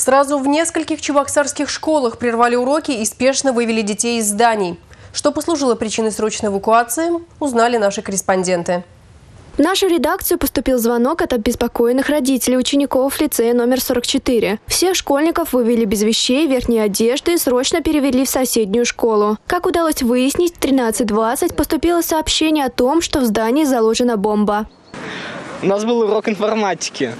Сразу в нескольких чебоксарских школах прервали уроки и спешно вывели детей из зданий. Что послужило причиной срочной эвакуации, узнали наши корреспонденты. В нашу редакцию поступил звонок от обеспокоенных родителей учеников лицея номер 44. Всех школьников вывели без вещей, верхней одежды и срочно перевели в соседнюю школу. Как удалось выяснить, в 13.20 поступило сообщение о том, что в здании заложена бомба. У нас был урок информатики.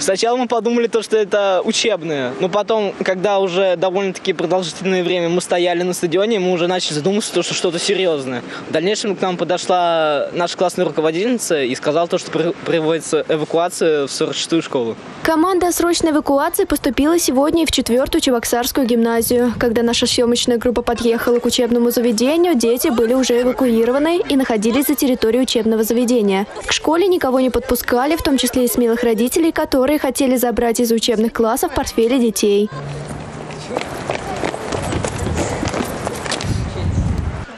Сначала мы подумали, то, что это учебное, но потом, когда уже довольно-таки продолжительное время мы стояли на стадионе, мы уже начали задумываться, то, что что-то серьезное. В дальнейшем к нам подошла наша классная руководительница и сказала то, что приводится эвакуация в 46-ю школу. Команда срочной эвакуации поступила сегодня в четвертую Чебоксарскую гимназию. Когда наша съемочная группа подъехала к учебному заведению, дети были уже эвакуированы и находились за территорией учебного заведения. К школе никого не подпускали, в том числе и смелых родителей, которые которые хотели забрать из учебных классов портфели детей.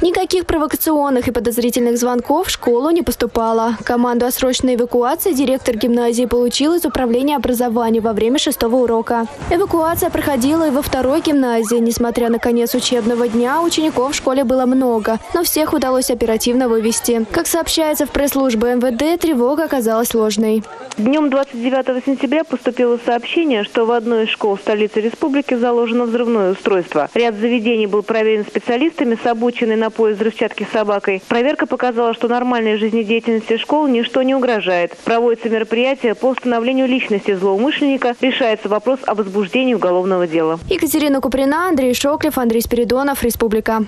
Никаких провокационных и подозрительных звонков в школу не поступало. Команду о срочной эвакуации директор гимназии получил из управления образования во время шестого урока. Эвакуация проходила и во второй гимназии. Несмотря на конец учебного дня, учеников в школе было много, но всех удалось оперативно вывести. Как сообщается в пресс-службе МВД, тревога оказалась ложной. Днем 29 сентября поступило сообщение, что в одной из школ столицы республики заложено взрывное устройство. Ряд заведений был проверен специалистами с обученной на поезд взрывчатки собакой. Проверка показала, что нормальной жизнедеятельности школ ничто не угрожает. Проводится мероприятие по установлению личности злоумышленника. Решается вопрос о возбуждении уголовного дела. Екатерина Куприна, Андрей Шоклев, Андрей Спиридонов, Республика.